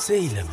සෙයිලම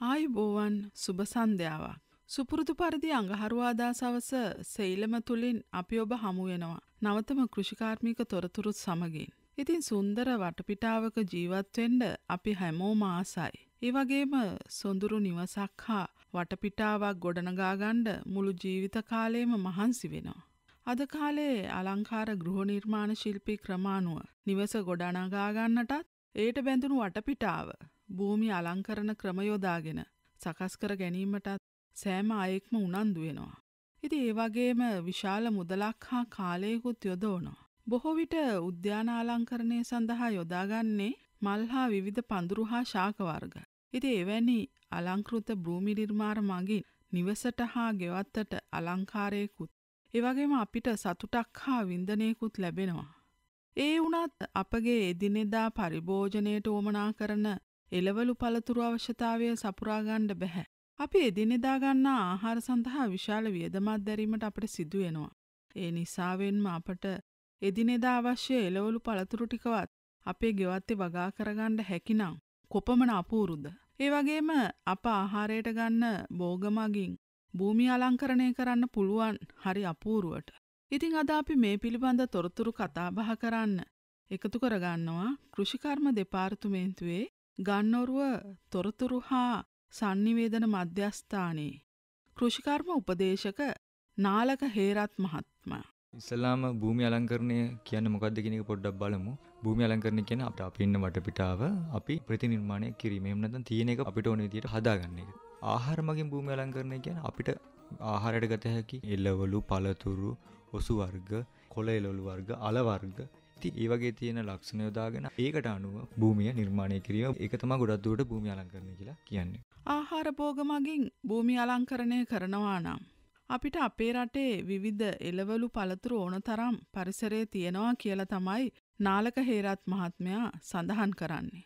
ආයි බෝවන් සුබ සන්ධ්‍යාවක්. සුපුරුදු පරිදි අඟහරුවාදා සවස සෙයිලම තුළින් අපි ඔබ හමුවෙනවා. නවතම කෘෂිකාර්මික තොරතුරුත් සමගින්. ඉතින් සුන්දර වටපිටාවක ජීවත්වෙන්ඩ අපි හැමෝ මාසයි. ඒවගේම සොඳුරු නිවසක් හා වටපිටාවක් ගොඩනගාගණ්ඩ මුළු ජීවිත කාලයේම මහන්සි වෙනවා. අද කාලේ අලංකාර ගෘහ නිර්මාණ ශිල්පී ක්‍රමාණුව නිවස ගොඩනගාගන්නටත් ඒට බැඳුණු වටපිටාව භූමි අලංකරන ක්‍රමයොදාගෙන සකස් කර ගැනීමටත් සෑම අයෙක්ම උනන්දු වෙනවා. ඉති ඒවගේම විශාල මුදලක් හා කාලයකුත් යොදෝනවා. බොහෝ විට උද්‍යාන අලංකරණය සඳහා යොදාගන්නේ මල් හා විවිධ පඳුරු හා ශාකවර්ග. ඉති එවැනි අලංකෘත භූමි නිර්මාර මගින් නිවසට හා ගෙවත්තට අලංකාරයකුත්. ඒවගේම අපිට සතුටක් හා වින්දනයකුත් ලැබෙනවා. ඒ වුණත් අපගේ එදිනෙදා පරිභෝජනයට ඕමනා කරන එලවලු පළතුරු අවශ්‍යතාවය සපුරාගණ්ඩ බැහැ. අපි එදිනෙදා ගන්නා ආහාර සඳහා විශාල වියදමත් දැරීමට අපට සිදුවෙනවා. ඒ නිසාවෙන්ම අපට එදිනෙදා අවශ්‍ය එලවලු පළතුරු ටිකවත් අපේ ගෙවත්තේ වගා කරගණ්ඩ හැකිනම් කොපමන අපූරුද. ඒ වගේම අප ආහාරයට ගන්න බෝගමගින් භූමි අලංකරණය කරන්න පුළුවන් හරි අපූරුවට. ඉතිං අද අපි මේ පිළිබඳ තොරතුරු කතාබහ කරන්න එකතු කරගන්නවා කෘෂිකර්ම දෙපාර්තුමේන්තුවේ ගන්නොරුව තොරතුරු හා සන්නිවේදන මධ්‍යස්ථානයේ. කෘෂිකර්ම උපදේශක නාලක හේරත් මහත්මා. ඉස්සලාම භූමි අලංකරණය කියන්න මොකක්ද කියන එක පොඩ්ඩක් බලමු. භූමි අලංකරණය කියන්නේ අපිට අපි ඉන්න වටපිටාව අපි ප්‍රතිනිර්මාණය කිරීම. එහෙම නැත්නම් තියෙන එක අපිට ඕන විදිහට හදාගන්න එක. ආහාර මගින් භූමි අලංකරණය කියන්නේ අපිට ආහාරයට ගත හැකි එළවලු, පළතුරු, ඔසු වර්ග, කොළ එළවලු වර්ග, අල වර්ග ඉතින් ඒ වගේ තියෙන ලක්ෂණ යොදාගෙන ඒකට අනුව භූමිය නිර්මාණය කිරීම ඒක තමයි ගොඩක් දුරට භූමි අලංකරණය කියලා කියන්නේ. ආහාර භෝග මගින් භූමි අලංකරණය කරනවා නම් අපිට අපේ රටේ විවිධ එළවලු පළතුරු ඕන තරම් පරිසරයේ තියෙනවා කියලා තමයි නාලක හේරත් මහත්මයා සඳහන් කරන්නේ.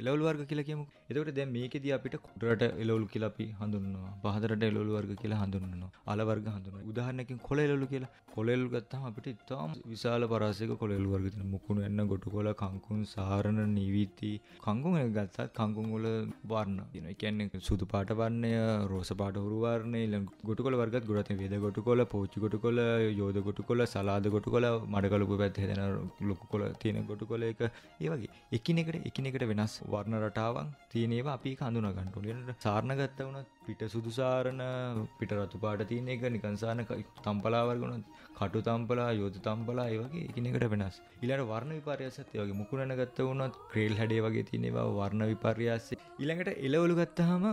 එලවලු වර්ග කියලා කියමු. එතකොට දැන් මේකෙදී අපිට කුඩරට එලවලු කියලා අපි හඳුන්වනවා. පහතරට එලවලු වර්ග කියලා හඳුන්වනවා. අල වර්ග හඳුන්වනවා. උදාහරණයකින් කොළ එලවලු කියලා. කොළ එලවලු ගත්තාම අපිට ඉතාම විශාල පරාසයක කොළ එලවලු වර්ග තියෙනවා. මුකුණු එන්න ගොටු කොළ, කංකුන්, සාරණ, නිවිති. කංකුන් එක ගත්තත් කංකුන් වල වර්ණ තියෙනවා. ඒ කියන්නේ සුදු පාට වර්ණය, රෝස පාට හුරු වර්ණය, ඊළඟ ගොටු කොළ වර්ගත් ගොඩක් තියෙනවා. වේද ගොටු කොළ, පෝච්චි ගොටු කොළ, යෝධ ගොටු කොළ, සලාද ගොටු කොළ, මඩකලුපු පැත්තේ හැදෙන ලොකු කොළ තියෙන ගොටු කොළ එක. ඒ වගේ එකිනෙකට එකිනෙකට වෙනස් වර්ණ රටාව කතාවන් තියෙන ඒවා අපි හඳුනා ගන්න ඕනේ. සාරණ ගත්ත වුණත් පිට සුදු සාරණ පිට රතු පාට තියෙන එක නිකන් සාන තම්පලා වර්ග වුණත් කටු තම්පලා යෝධ තම්පලා ඒ වගේ එකිනෙකට වෙනස්. ඊළඟට වර්ණ විපර්යාසත් ඒ වගේ මුකුණන ගත්ත වුණත් ක්‍රේල් හැඩේ වගේ තියෙන ඒවා වර්ණ විපර්යාස. ඊළඟට එළවලු ගත්තාම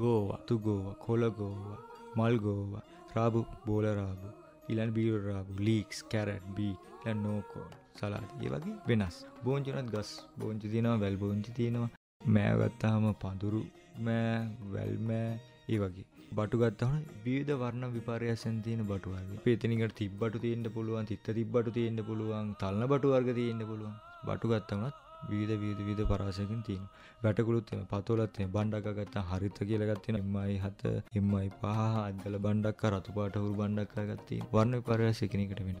ගෝවා, තු ගෝවා, කොළ ගෝවා, මල් ගෝවා, රාබු, බෝල රාබු, ඊළඟ බීර් රාබු, ලීක්ස්, කැරට්, බී, ඊළඟ නෝකෝල්, සලාද. ඒ වගේ වෙනස්. බෝංචි උනත් ගස් බෝංචි තියෙනවා, වැල් බෝංචි තියෙනවා. මෑ ගත්තාම පඳුරු මෑ වැල් මෑ ඒ වගේ බටු ගත්තහම විවිධ වර්ණ විපර්යාසෙන් තියෙන බටු වර්ග. අපි එතනින්කට තිබ්බටු තියෙන්න පුළුවන්, තිත්ත තිබ්බටු තියෙන්න පුළුවන්, තල්න බටු වර්ග තියෙන්න පුළුවන්. බටු ගත්තමත් විවිධ විවිධ විවිධ පරාසයකින් තියෙනවා. වැටකුළුත් එම පතෝලත් එම බණ්ඩක්ක ගත්තා හරිත කියලා ගත්තා MI7 MI5 අද්දල බණ්ඩක්ක රතු පාට හුරු බණ්ඩක්ක ගත්තා. වර්ණ විපර්යාස එකිනෙකට වෙන.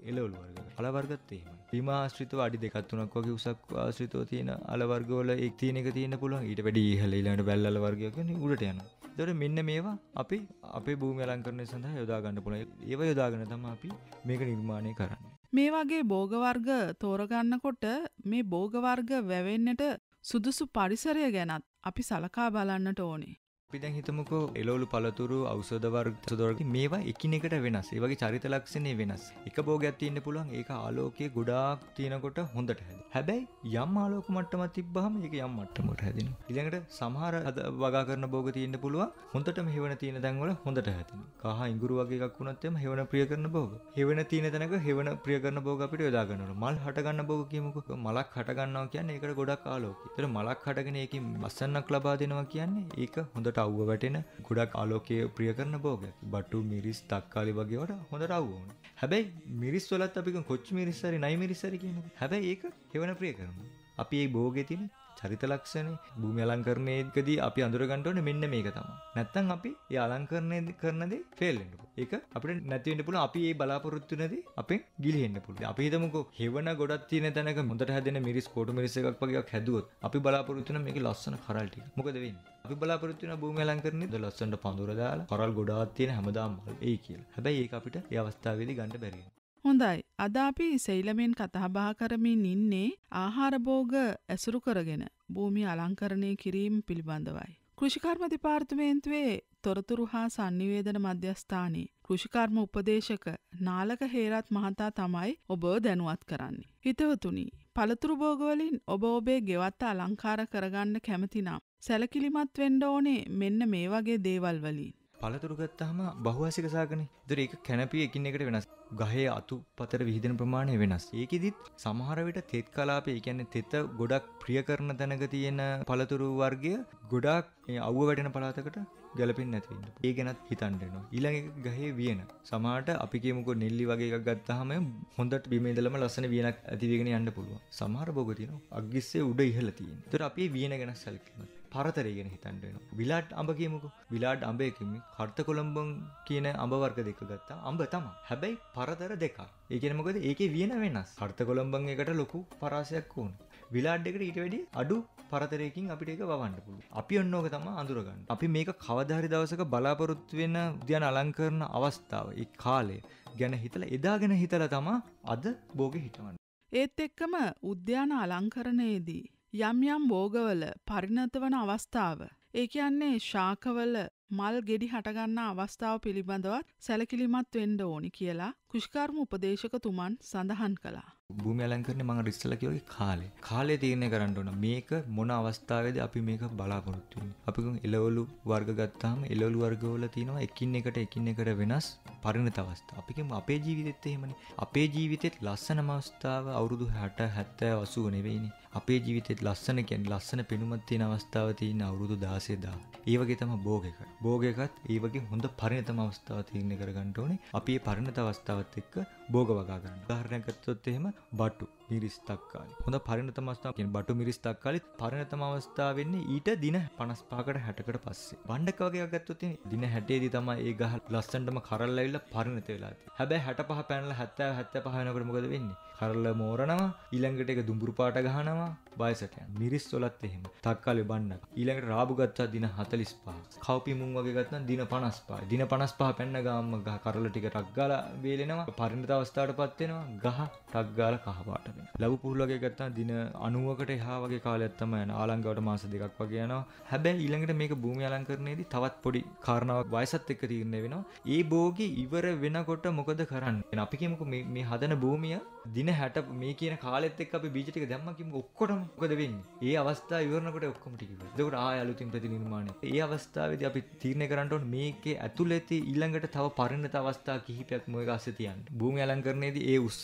ඉතින් ඒ එළවලු වර්ග. අල වර්ගත් එහෙමයි. බිම ආශ්‍රිතව අඩි දෙකක් තුනක් වගේ උසක් ආශ්‍රිතව තියෙන අල වර්ග වල එක් තියෙන එක තියෙන්න පුළුවන්. ඊට වැඩි ඉහළ ඊළඟට බැල්ලල වර්ගයක් කියන්නේ උඩට යනවා. ඒතකොට මෙන්න මේවා අපි අපේ භූමි අලංකරණය සඳහා යොදා ගන්න පුළුවන්. ඒව යොදාගෙන තමයි අපි මේක නිර්මාණය කරන්නේ. මේ වගේ භෝගවර්ග තෝරගන්නකොට මේ භෝගවර්ග වැවෙන්නට සුදුසු පරිසරය ගැනත් අපි සලකා බලන්නට ඕනේ. අපි දැන් හිතමුකෝ එළවලු පළතුරු ඖෂධ වර්ග වර්ග මේවා එකිනෙකට වෙනස්. ඒ වගේ චරිත ලක්ෂණ වෙනස්. එක භෝගයක් තියෙන්න පුළුවන්. ඒක ආලෝකයේ ගොඩාක් තියෙනකොට හොඳට හැදෙනවා. හැබැයි යම් ආලෝක මට්ටමක් තිබ්බහම ඒක යම් මට්ටමකට හැදෙනවා. ඊළඟට සමහර වගා කරන භෝග තියෙන්න පුළුවන්. හොඳටම හෙවණ තියෙන තැන් වල හොඳට හැදෙනවා. කහ ඉඟුරු වගේ එකක් වුණත් එම හෙවණ ප්‍රිය කරන භෝග. හෙවණ තියෙන තැනක හෙවණ ප්‍රිය කරන භෝග අපිට යොදා ගන්න ඕන. මල් හට ගන්න භෝග කියමුකෝ. මලක් හට ගන්නවා කියන්නේ ඒකට ගොඩක් ආලෝකය. ඒතර මලක් හටගෙන ඒකෙන් මස්සන්නක් ලබා දෙනවා කියන්නේ ඒක හොඳට අවුව වැටෙන ගොඩක් ආලෝකයේ ප්‍රිය කරන භෝගයක්. බටු මිරිස් තක්කාලි වගේ වට හොඳට අවුව ඕනේ. හැබැයි මිරිස් වලත් අපි කොච්චි මිරිස් හරි නයි මිරිස් හරි කියනවා. හැබැයි ඒක හෙවන ප්‍රිය කරනවා. අපි ඒ භෝගේ තියෙන චරිත ලක්ෂණේ භූමි අලංකරණයේදී අපි අඳුරගන්න ඕනේ මෙන්න මේක තමයි. නැත්තම් අපි ඒ අලංකරණය කරන දේ ෆේල් වෙන්න පුළුවන්. ඒක අපිට නැති වෙන්න පුළුවන්. අපි ඒ බලාපොරොත්තු නැති අපෙන් ගිලිහෙන්න පුළුවන්. අපි හිතමුකෝ හෙවණ ගොඩක් තියෙන තැනක හොඳට හැදෙන මිරිස් කොටු මිරිස් එකක් වගේ එකක් හැදුවොත් අපි බලාපොරොත්තු වෙන මේකේ ලස්සන කරල් ටික. මොකද වෙන්නේ? අපි බලාපොරොත්තු වෙන භූමි අලංකරණයේද ලස්සනට පඳුර දාලා කරල් ගොඩාක් තියෙන හැමදාම මල් එයි කියලා. හැබැයි ඒක අපිට ඒ අවස්ථාවේදී ගන්න බැරි වෙනවා. හොඳයි අද අපි සෛලමෙන් කතාබහ කරමින් ඉන්නේ ආහාරභෝග ඇසුරු කරගෙන භූමි අලංකරණය කිරීම පිළිබඳවයි. කෘෂිකර්ම දෙපාර්තමේන්තුවේ තොරතුරු හා සංනිවේදන මධ්‍යස්ථානයේ කෘෂිකර්ම උපදේශක නාලක හේරත් මහතා තමයි ඔබ දැනුවත් කරන්නේ. හිතවතුනි පළතුරු භෝගවලින් ඔබ ඔබේ ගෙවත්ත අලංකාර කරගන්න කැමතිනම් සැලකිලිමත් වෙන්න ඕනේ මෙන්න මේ වගේ දේවල් වලින්. පළතුරු ගත්තාම බහුවාසික සාගනේ. ඒතර ඒක කැනපි එකින් එකට වෙනස්. ගහේ අතු පතර විහිදෙන ප්‍රමාණය වෙනස්. ඒකෙදිත් සමහර විට තෙත් කලාපේ, ඒ කියන්නේ තෙත ගොඩක් ප්‍රිය කරන තැනක තියෙන පළතුරු වර්ගය ගොඩක් අවුව වැටෙන පළාතකට ගැලපෙන්නේ නැති වෙන්න. ඒ ගැනත් හිතන්න වෙනවා. ඊළඟ එක ගහේ වියන. සමහරට අපි කියමුකෝ නෙල්ලි වගේ එකක් ගත්තාම හොඳට බිම ඉඳලම ලස්සන වියනක් ඇති වෙගෙන යන්න පුළුවන්. සමහර බොග තියෙනවා. අග්ගිස්සේ උඩ ඉහළ තියෙන. ඒතර අපි වියන ගැන සැලකීමත්. පරතරය ගැන හිතන්න වෙනවා. විලාට් අඹ කියමුකෝ. විලාට් අඹ එකකින් කර්ත කොළඹන් කියන අඹ වර්ග දෙක ගත්තා. අඹ තමයි. හැබැයි පරතර දෙකක්. ඒ කියන්නේ මොකද? ඒකේ වියන වෙනස්. කර්ත කොළඹන් එකට ලොකු පරාසයක් ඕන. විලාඩ් එකට ඊට වැඩි අඩු පරතරයකින් අපිට ඒක වවන්න පුළුවන්. අපි ඔන්න ඕක තමයි අඳුරගන්න. අපි මේක කවදා හරි දවසක බලාපොරොත්තු වෙන උද්‍යාන අලංකරන අවස්ථාව, ඒ කාලය ගැන හිතලා එදා ගැන හිතලා තමයි අද භෝගේ හිටවන්නේ. ඒත් එක්කම උද්‍යාන අලංකරණයේදී යම් යම් භෝගවල පරිණත වන අවස්ථාව. ඒ කියන්නේ ශාකවල මල් ගෙඩි හටගන්නා අවස්ථාව පිළිබඳවත් සැලකිලිමත් වෙන්න ඕනි කියලා කුෂ්කර්ම උපදේශකතුමන් සඳහන් කළා. භූමි අලංකරණය මම ඉස්සෙල්ලා කිව්වා කාලය. කාලය තීරණය කරන්න ඕන. මේක මොන අවස්ථාවේදී අපි මේක බලාපොරොත්තු වෙන්නේ. අපි කිව්ව එළවලු වර්ග ගත්තාම එළවලු වර්ගවල තියෙනවා එකින් එකට එකින් එකට වෙනස් පරිණත අවස්ථා. අපි කියමු අපේ ජීවිතෙත් එහෙමනේ. අපේ ජීවිතෙත් ලස්සනම අවස්ථාව අවුරුදු 60 70 80 නෙවෙයිනේ. අපේ ජීවිතෙත් ලස්සන කියන්නේ ලස්සන පෙනුමක් තියෙන අවස්ථාව තියෙන අවුරුදු 16 ඒ වගේ තමයි භෝග එක. භෝග එකත් ඒ වගේ හොඳ පරිණතම අවස්ථාව තීරණය කරගන්න ඕනේ. අපි මේ පරිණත අවස්ථාවත් එක්ක භෝග වගා ගන්න. උදාහරණයක් ගත්තොත් එහෙම බටු මිරිස් තක්කාලි. හොඳ පරිණතම අවස්ථාව කියන්නේ බටු මිරිස් තක්කාලිත් පරිණතම අවස්ථාව වෙන්නේ ඊට දින 55කට 60කට පස්සේ. වණ්ඩක වගේ එකක් ගත්තොත් දින 60 දී තමයි ඒ ගහ ලස්සනටම කරල් ඇවිල්ලා පරිණත වෙලා තියෙන්නේ. හැබැයි 65 පැනලා 70 75 වෙනකොට මොකද වෙන්නේ? කරල මෝරනවා ඊළඟට එක දුඹුරු පාට ගහනවා වයසට යන මිරිස් වලත් එහෙම. තක්කාලි බණ්ඩක් ඊළඟට රාබු ගත්තා දින 45 කව්පි මුං වගේ ගත්තා දින 55 දින 55 පැන්න ගාම ගහ කරල ටික ටක් ගාලා වේලෙනවා. පරිණත අවස්ථාවටපත් වෙනවා. ගහ ටක් ගාලා කහ පාට වෙනවා ලැබු පුහුල් වගේ ගත්තා දින 90කට එහා වගේ කාලයක් තමයි යන ආලංගවට මාස දෙකක් වගේ යනවා හැබැයි ඊළඟට මේක භූමි අලංකරණයේදී තවත් පොඩි කාරණාවක් වයසත් එක්ක තීරණය වෙනවා ඒ භෝගේ ඉවර වෙනකොට මොකද කරන්නේ අපි කියමුකෝ මේ මේ හදන භූමිය දින හැට මේ කියන කාලෙත් එක්ක අපි බීජ ටික දැම්මා කිව්වොත් ඔක්කොටම මොකද වෙන්නේ? ඒ අවස්ථාව ඉවරනකොට ඔක්කොම ටික ඉවරයි. එතකොට ආය අලුතින් ප්‍රතිනිර්මාණය. ඒ අවස්ථාවේදී අපි තීරණය කරන්න ඕනේ මේකේ ඇතුළත ඊළඟට තව පරිණත අවස්ථා කිහිපයක් මොකක් ASCII තියන්න. භූමි අලංකරණයේදී ඒ උස්ස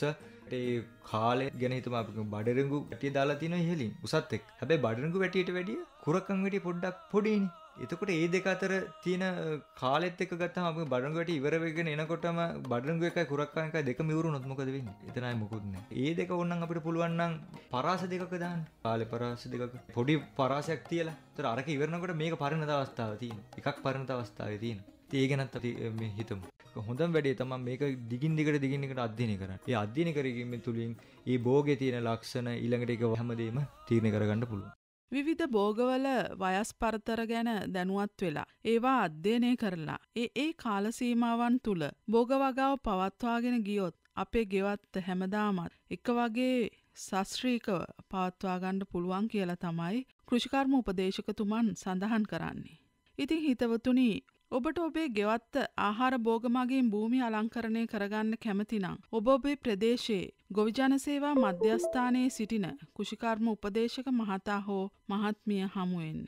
ඒ කාලේ ගැන හිතම අපි බඩරංගු වැටිය දාලා තියෙනවා ඉහලින් උසත් එක්ක. හැබැයි බඩරංගු වැටියට වැඩිය කුරකන් වැටිය පොඩ්ඩක් පොඩිනේ. එතකොට ඒ දෙක අතර තියෙන කාලෙත් එක්ක ගත්තාම අපි බඩරංගු වැටි ඉවර වෙගෙන එනකොටම බඩරංගු එකයි කුරක්කන් එකයි දෙකම ඉවරුනොත් මොකද වෙන්නේ? එතනයි මොකුත් නැහැ. ඒ දෙක ඕනනම් අපිට පුළුවන් නම් පරාස දෙකක දාන්න. කාලේ පරාස දෙකක පොඩි පරාසයක් තියලා. ඒතර අරක ඉවරනකොට මේක පරිණත අවස්ථාවේ තියෙනවා. එකක් පරිණත අවස්ථාවේ තියෙනවා. ඒ ගැනත් අපි මේ හිතමු. හොඳම වැඩේ තමයි මේක දිගින් දිගට දිගින් දිගට අධ්‍යයනය කරන්න. ඒ අධ්‍යයනය කිරීම තුළින් ඒ භෝගේ තියෙන ලක්ෂණ ඊළඟට ඒක හැමදේම තීරණය කරගන්න පුළුවන්. විවිධ භෝගවල වයස් පරතර ගැන දැනුවත් වෙලා ඒවා අධ්‍යයනය කරලා ඒ ඒ කාලසීමාවන් තුළ භෝගවගාව පවත්වාගෙන ගියොත් අපේ ගෙවත්ත හැමදාමත් එක වගේ ශස්ත්‍රීකව පවත්වාගණ්ඩ පුළුවන් කියලා තමයි කෘෂිකර්ම උපදේශකතුමන් සඳහන් කරන්නේ. ඉතින් හිතවතුනි ඔබට ඔබේ ගෙවත්ත ආහාර භෝගමගින් භූමි අලංකරණය කරගන්න කැමතිනම් ඔබ ඔබේ ප්‍රදේශයේ ගොවිජන සේවා මධ්‍යස්ථානයේ සිටින කුෂිකර්ම උපදේශක මහතා හෝ මහත්මිය හමුවෙන්න.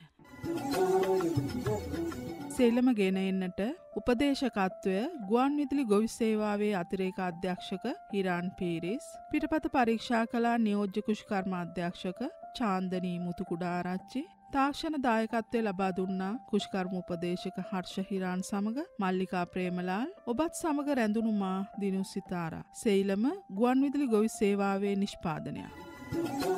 සෙල්ලම ගෙන එන්නට උපදේශකත්වය ගුවන් විදුලි ගොවි සේවාවේ අතිරේක අධ්‍යක්ෂක හිරාන් පීරිස් පිටපත පරීක්ෂා කලා නියෝජ්‍ය කුෂ්කර්ම අධ්‍යක්ෂක චාන්දනී මුතුකුඩාරච්චි තාක්ෂණ දායකත්වය ලබා දුන්නා කුෂ්කර්ම උපදේශක හර්ෂ හිරාන් සමග මල්ලිකා ප්‍රේමලාල් ඔබත් සමග රැඳුණුමා දිනුසිතාරා. සෙයිලම ගුවන් විදුලි ගොවි සේවාවේ නිෂ්පාදනයක්.